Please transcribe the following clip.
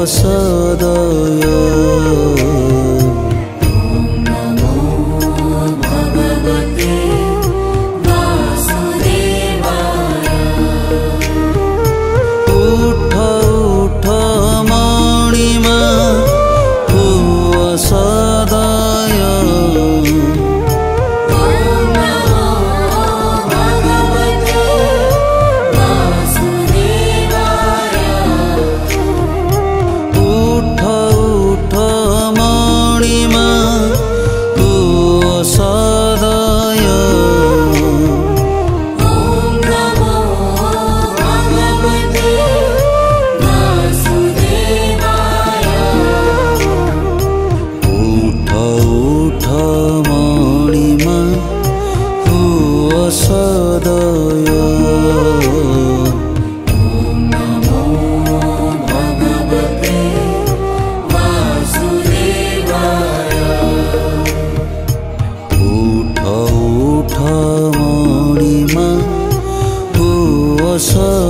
不舍得 So.